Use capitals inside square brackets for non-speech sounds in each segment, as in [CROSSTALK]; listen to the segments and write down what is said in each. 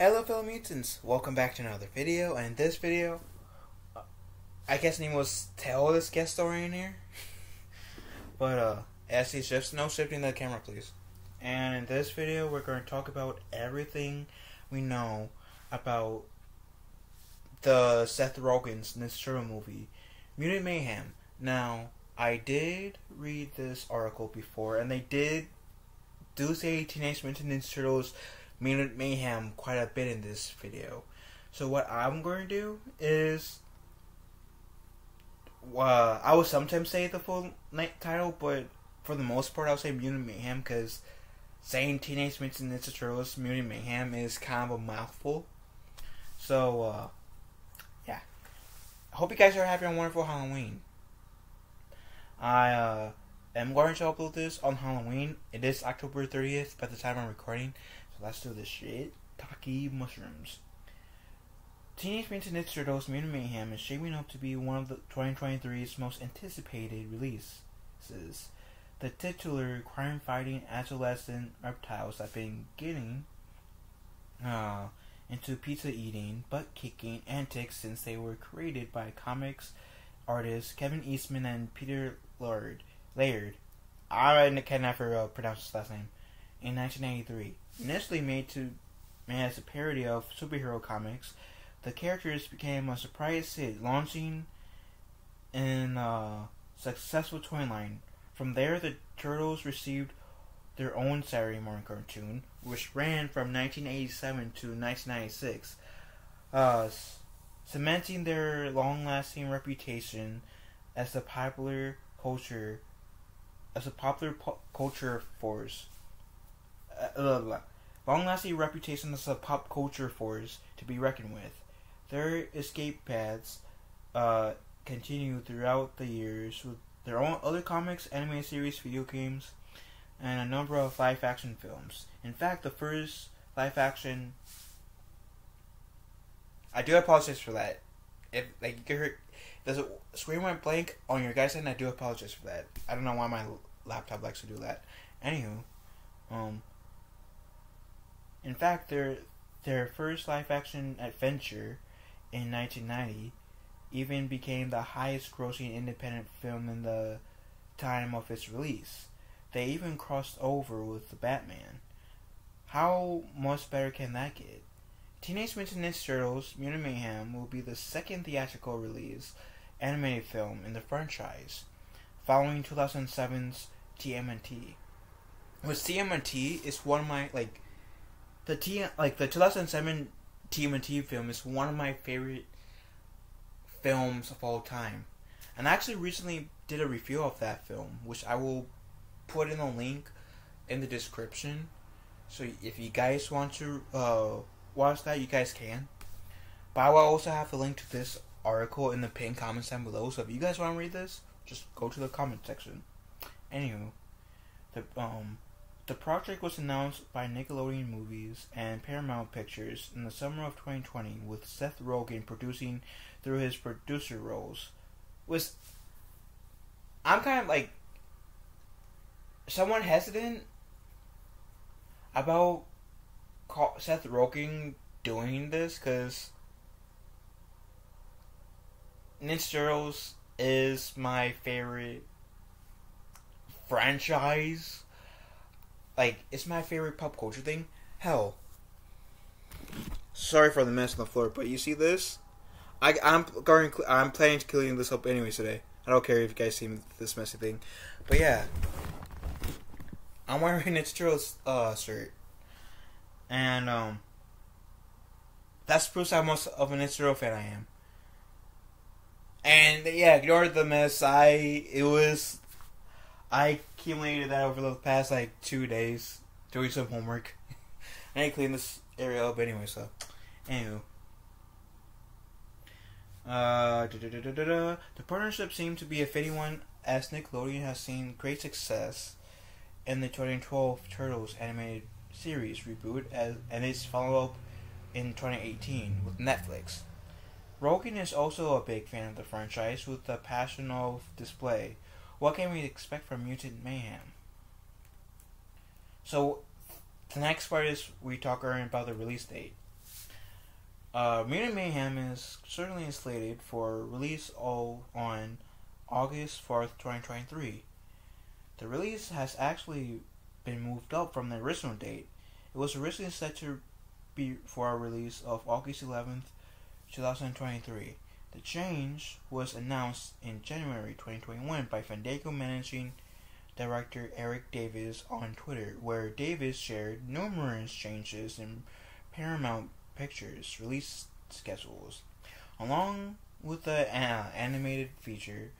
Hello fellow mutants, welcome back to another video, and in this video, I guess tell this guest story in here, [LAUGHS] but uh, as he's just no shifting the camera please, and in this video we're going to talk about everything we know about the Seth Rogen's Turtle movie, Mutant Mayhem. Now, I did read this article before, and they did do say Teenage Mutant Ninja Turtles Mutant Mayhem quite a bit in this video. So what I'm going to do is, uh, I will sometimes say the full night title, but for the most part, I'll say Mutant Mayhem because saying Teenage Mutant Ninja Turtles Mutant Mayhem is kind of a mouthful. So, uh, yeah. I hope you guys are having a wonderful Halloween. I uh, am going to upload this on Halloween. It is October 30th by the time I'm recording. Let's do this shit. Taki mushrooms. Teenage Mutant Ninja Turtles Mutant Mayhem is shaping up to be one of the 2023's most anticipated releases. The titular crime-fighting adolescent reptiles have been getting uh, into pizza-eating, butt-kicking antics since they were created by comics artists Kevin Eastman and Peter Laird. Laird. I can never uh, pronounce his last name. In 1983, initially made to as a parody of superhero comics, the characters became a surprise hit, launching in a successful toy line. From there, the Turtles received their own Saturday morning cartoon, which ran from 1987 to 1996, uh, cementing their long-lasting reputation as a popular culture as a popular po- culture force. Uh, long-lasting reputation as a pop culture force to be reckoned with. Their escape paths uh, continue throughout the years with their own other comics, anime series, video games, and a number of live-action films. In fact, the first live-action I do apologize for that. If like you hear, screen went blank on your guys' end, I do apologize for that. I don't know why my laptop likes to do that. Anywho, um, in fact, their their first live action adventure in 1990 even became the highest grossing independent film in the time of its release. They even crossed over with the Batman. How much better can that get? Teenage Mutant Ninja Turtles Mutant Mayhem will be the second theatrical release animated film in the franchise, following 2007's TMNT. With TMNT is one of my like the T like the 2007 TMNT film is one of my favorite films of all time. And I actually recently did a review of that film, which I will put in a link in the description. So if you guys want to uh, watch that, you guys can. But I will also have the link to this article in the pinned comments down below. So if you guys want to read this, just go to the comment section. Anywho, the um the project was announced by Nickelodeon Movies and Paramount Pictures in the summer of 2020, with Seth Rogen producing through his producer roles. Was I'm kind of like somewhat hesitant about Seth Rogen doing this because Ninja Turtles is my favorite franchise. Like, it's my favorite pop culture thing. Hell. Sorry for the mess on the floor, but you see this? I, I'm going. I'm planning to clean this up anyways today. I don't care if you guys see this messy thing, but yeah, I'm wearing Ninja Turtles uh, shirt, and um, that's proof how much of an Turtle fan I am. And yeah, ignore the mess. I it was I accumulated that over the past like two days doing some homework. [LAUGHS] I cleaned this area up anyway, so anywho. Uh, the partnership seemed to be a fitting one as Nickelodeon has seen great success in the 2012 Turtles animated series reboot as, and its follow up in 2018 with Netflix. Rogen is also a big fan of the franchise with a passion of display. What can we expect from Mutant Mayhem? So, the next part is we talk about the release date. Uh, Mutant Mayhem is certainly slated for release all on August 4th, 2023. The release has actually been moved up from the original date. It was originally set to be for a release of August 11th, 2023. The change was announced in January 2021 by Fandango managing director Eric Davis on Twitter, where Davis shared numerous changes in Paramount Pictures release schedules. Along with the uh, animated feature,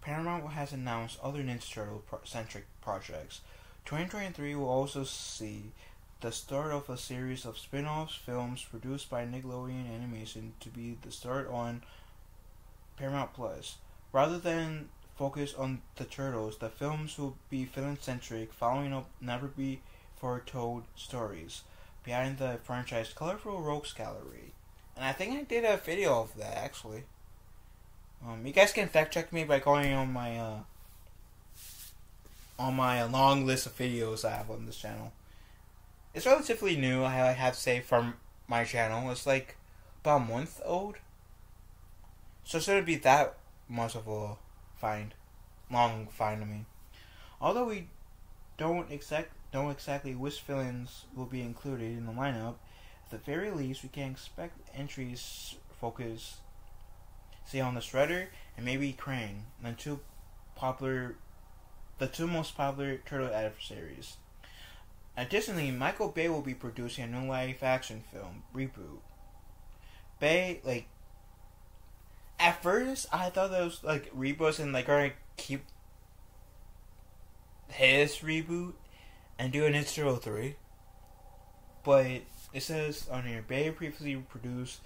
Paramount has announced other Ninja Turtle centric projects. 2023 will also see the start of a series of spin offs films produced by Nickelodeon Animation to be the start on Paramount Plus. Rather than focus on the turtles, the films will be film centric, following up never before told stories behind the franchise Colorful Rogues Gallery. And I think I did a video of that actually. Um, you guys can fact check me by going on my uh, on my long list of videos I have on this channel. It's relatively new, I have to say, from my channel. It's like about a month old. So it shouldn't be that much of a find. Long find, I mean. Although we don't exact know exactly which villains will be included in the lineup, at the very least we can expect entries focus say on the Shredder and maybe Krang, the two popular the two most popular turtle adversaries. Additionally, Michael Bay will be producing a new live action film, Reboot. Bay, like, at first I thought that was like reboots and like gonna keep his reboot and do an Ninja 3. But it says on here, Bay previously produced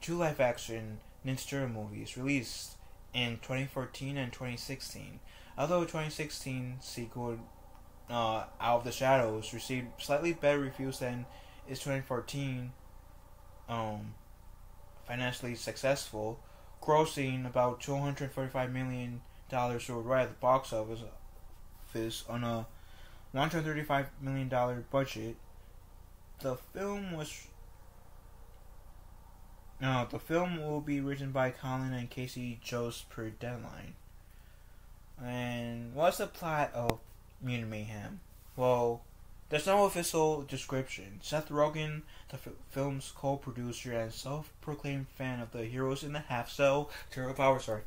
two live action Ninja movies released in 2014 and 2016. Although 2016 sequel uh, Out of the Shadows received slightly better reviews than its 2014 um, financially successful, grossing about 245 million dollars worldwide at the box office on a 135 million dollar budget. The film was no, the film will be written by Colin and Casey Jost per deadline. And what's the plot of Mutant Mayhem? Well, there's no official description. Seth Rogen, the f- film's co-producer and self-proclaimed fan of the Heroes in the Half Shell Turtle Power Star,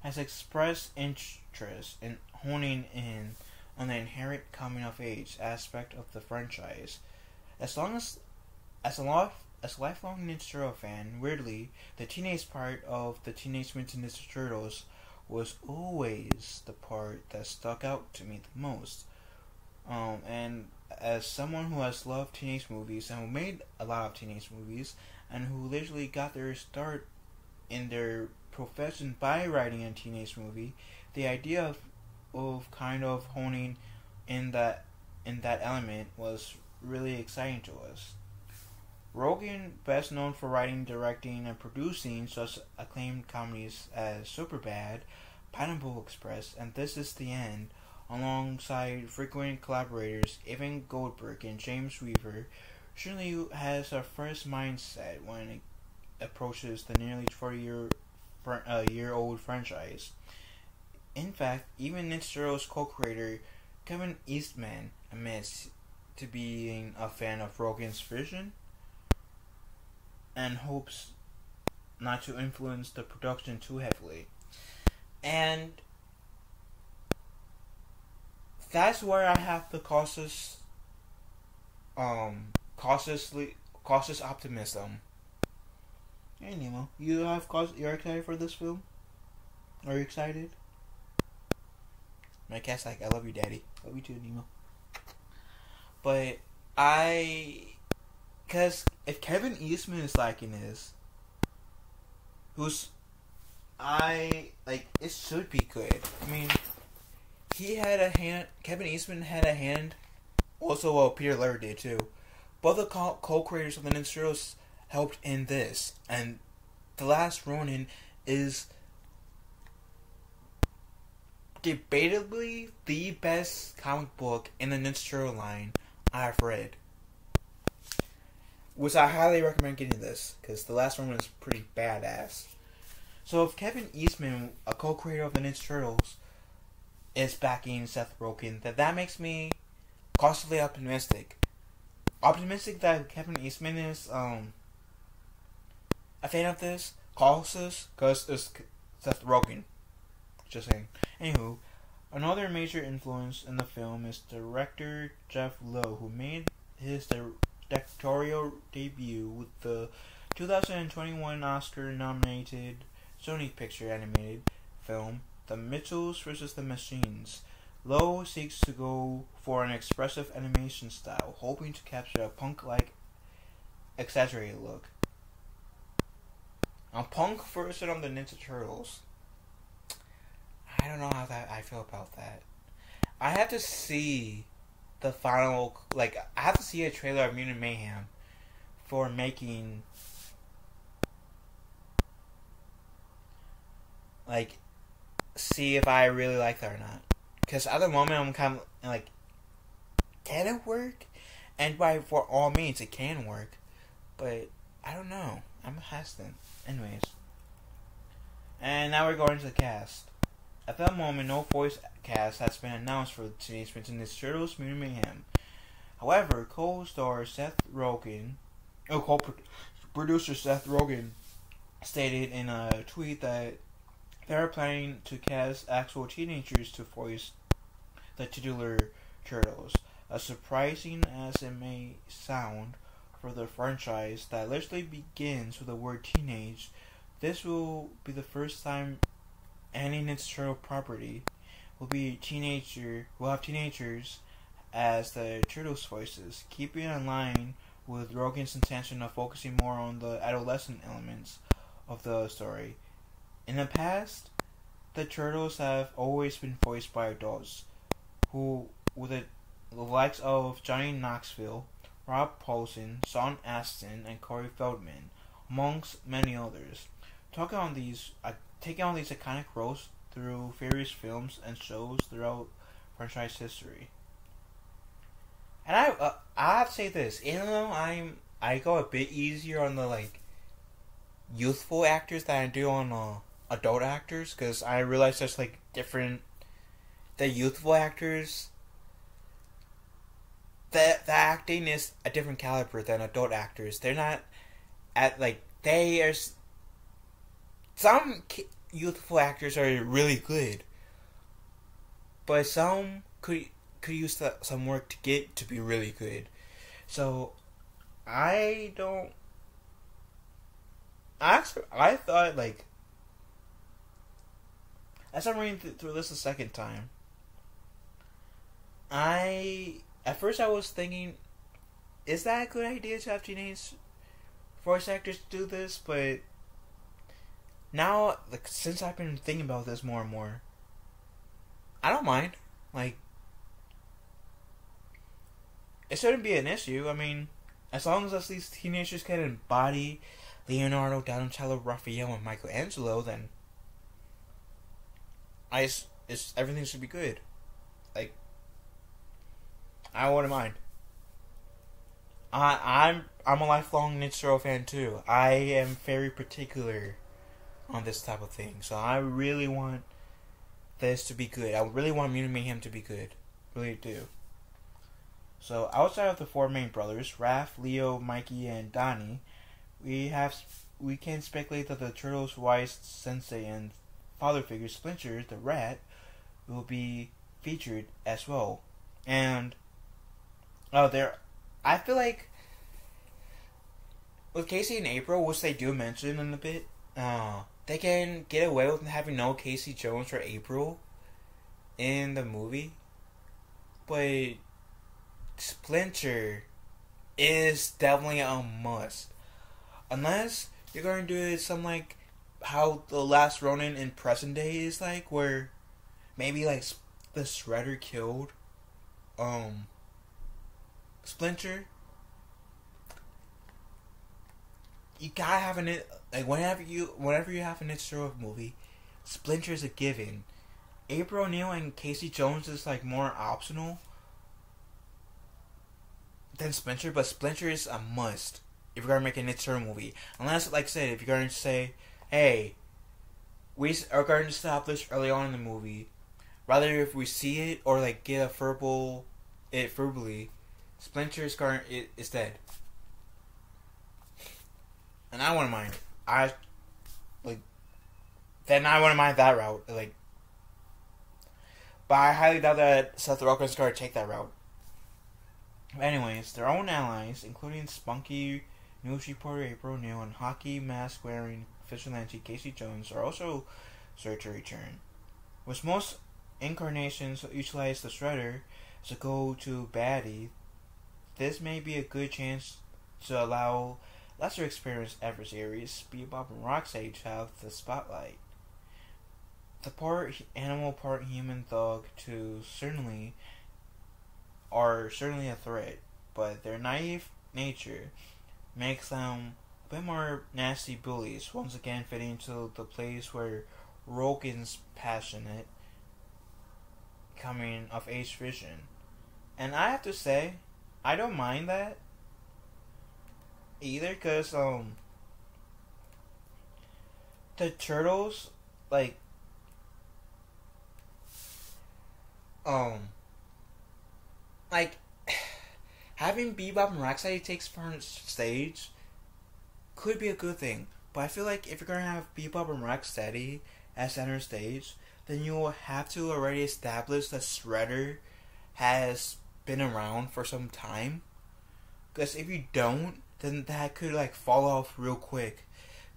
has expressed interest in honing in on the inherent coming of age aspect of the franchise. As long as as a life as a lifelong Ninja Turtle fan, weirdly, the teenage part of the Teenage Mutant Ninja Turtles was always the part that stuck out to me the most. Um, and as someone who has loved teenage movies and who made a lot of teenage movies and who literally got their start in their profession by writing a teenage movie, the idea of of kind of honing in that in that element was really exciting to us. Rogen, best known for writing, directing, and producing such acclaimed comedies as Superbad, Pineapple Express, and This Is the End, alongside frequent collaborators Evan Goldberg and James Weaver, surely has a fresh mindset when it approaches the nearly 40 year, uh, year old franchise. In fact, even Ninja Turtles co-creator Kevin Eastman admits to being a fan of Rogen's vision and hopes not to influence the production too heavily. And that's where I have the cautious um cautiously cautious optimism. Hey you have cause you're excited for this film? Are you excited? My cat's like, I love you, daddy. Love you too, Nemo. But I, cause if Kevin Eastman is liking this, who's, I like it should be good. I mean, he had a hand. Kevin Eastman had a hand. Also, well, Peter Laird did too. Both the co-creators of the Ninja Turtles helped in this, and the Last Ronin is debatably the best comic book in the Ninja line I've read. which I highly recommend getting this because the last one was pretty badass. So if Kevin Eastman, a co-creator of the Ninja Turtles, is backing Seth Rogen, that that makes me cautiously optimistic. Optimistic that Kevin Eastman is um a fan of this, cautious because it's Seth Rogen. Just saying. Anywho, another major influence in the film is director Jeff Rowe, who made his directorial debut with the 2021 Oscar-nominated Sony Picture animated film The Mitchells vs. the Machines. Rowe seeks to go for an expressive animation style, hoping to capture a punk-like, exaggerated look. A punk version of the Ninja Turtles. I don't know how that I feel about that. I have to see the final like I have to see a trailer of Mutant Mayhem for making like see if I really like that or not. Because at the moment I'm kind of like, can it work? And by for all means it can work, but I don't know. I'm hesitant. Anyways, and now we're going to the cast. At that moment, no voice cast has been announced for the Teenage Mutant Turtles: Mutant Mayhem. However, co-star Seth Rogen, oh, co-producer Seth Rogen, stated in a tweet that they are planning to cast actual teenagers to voice the titular turtles. As surprising as it may sound for the franchise that literally begins with the word teenage, this will be the first time any Turtle property will be teenager will have teenagers as the turtles' voices, keeping in line with Rogen's intention of focusing more on the adolescent elements of the story. In the past, the turtles have always been voiced by adults, who, with the, likes of Johnny Knoxville, Rob Paulsen, Sean Astin, and Corey Feldman, amongst many others, taking on these uh, taking on these iconic roles through various films and shows throughout franchise history. And I uh, I have to say this, even though I'm I go a bit easier on the like youthful actors than I do on uh, adult actors because I realize there's like different the youthful actors. The the acting is a different caliber than adult actors. They're not at like they are. Some youthful actors are really good, but some could could use the, some work to get to be really good. So, I don't. Actually, I thought like as I'm reading th- through this a second time, I at first I was thinking, is that a good idea to have teenage voice actors do this? But now, like, since I've been thinking about this more and more, I don't mind. Like, it shouldn't be an issue. I mean, as long as these teenagers can embody Leonardo, Donatello, Raphael, and Michelangelo, then I just, it's everything should be good. Like, I wouldn't mind. I I'm I'm a lifelong Turtle fan too. I am very particular on this type of thing, so I really want this to be good. I really want Mutant Mayhem to be good, really do. So outside of the four main brothers, Raph, Leo, Mikey, and Donnie, we have we can speculate that the Turtles' wise sensei and father figure Splinter the rat will be featured as well. And oh, there, I feel like with Casey and April, which they do mention in a bit, uh, they can get away with having no Casey Jones or April in the movie, but Splinter is definitely a must. Unless you're going to do it some like how the last Ronin in present day is like, where maybe like the Shredder killed um Splinter. You gotta have an like whenever you whenever you have an intro movie, Splinter is a given. April O'Neil and Casey Jones is like more optional than Splinter, but Splinter is a must. if you're gonna make an Ninja movie. Unless, like I said, if you're to say, hey, we are going to establish early on in the movie, rather if we see it or like get a verbal, it verbally, Splinter is going it is dead, and I wouldn't mind. I like then I wouldn't mind that route. Like, but I highly doubt that Seth Rogen's going to take that route. Anyways, their own allies, including spunky news reporter April O'Neil and hockey mask wearing vigilante Casey Jones, are also to return. With most incarnations utilize the Shredder as a go-to baddie, this may be a good chance to allow lesser experienced adversaries, Bebop and Rocksteady, to have the spotlight. The part animal, part human thug to certainly are certainly a threat, but their naive nature makes them bit more nasty bullies, once again fitting into the place where Rogen's passionate coming of age vision. And I have to say, I don't mind that either because um the turtles like um like [SIGHS] having Bebop and Rocksteady takes front stage could be a good thing. But I feel like if you're gonna have Bebop and Rocksteady as center stage, then you will have to already establish that Shredder has been around for some time. Because if you don't, then that could like fall off real quick.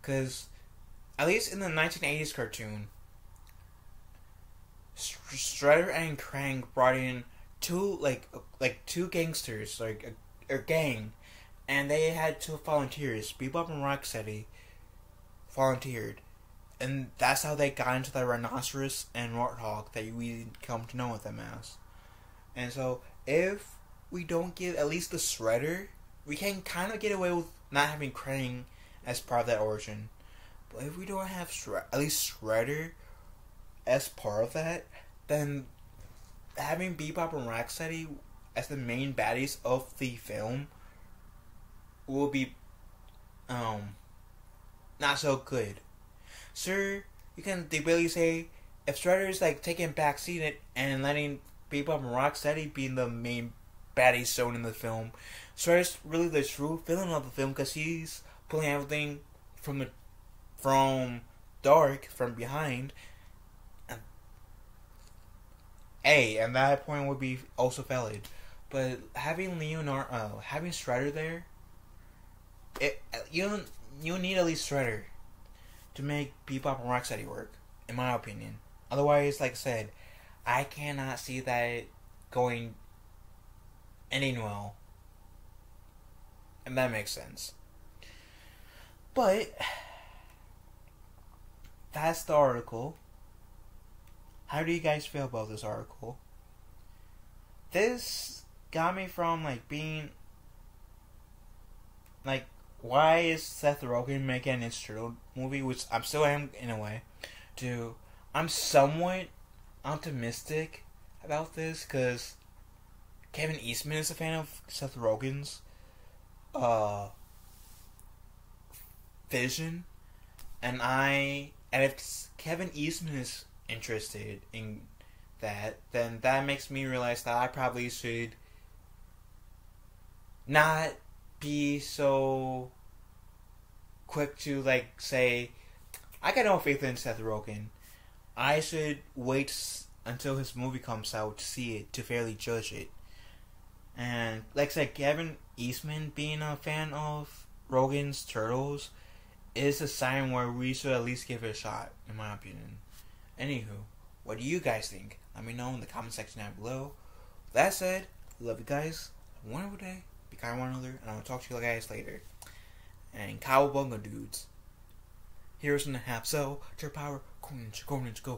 Because at least in the 1980s cartoon, Shredder and Krang brought in two like like two gangsters like a, a gang, and they had two volunteers. Bebop and Rocksteady volunteered, and that's how they got into the rhinoceros and warthog that we come to know with them as. And so, if we don't get at least the Shredder, we can kind of get away with not having Krang as part of that origin. But if we don't have Shred- at least Shredder as part of that, then having Bebop and Rocksteady as the main baddies of the film will be um not so good. Sir, you can debatably say if Shredder is like taking backseat and letting Bebop and Rocksteady being the main baddies shown in the film, Shredder's really the true villain of the film because he's pulling everything from the from dark from behind a, and that point would be also valid. But having Leonardo, uh, having Shredder there, it you you need at least Shredder to make Bebop and Rocksteady work, in my opinion. Otherwise, like I said, I cannot see that going ending well. And that makes sense. But that's the article. How do you guys feel about this article? This got me from like being like why is Seth Rogen making an intro movie, which I'm still am in a way, to I'm somewhat optimistic about this because Kevin Eastman is a fan of Seth Rogen's uh vision, and I and if Kevin Eastman is interested in that, then that makes me realize that I probably should not be so quick to like say I got no faith in Seth Rogen. I should wait until his movie comes out to see it to fairly judge it. And like I said, Kevin Eastman being a fan of Rogen's Turtles is a sign where we should at least give it a shot, in my opinion. Anywho, what do you guys think? Let me know in the comment section down below. That said, love you guys. Have a wonderful day. Kind to one another, and I will talk to you guys later. And Cowabunga dudes. Here's in the half shell, to power, go ninja, go.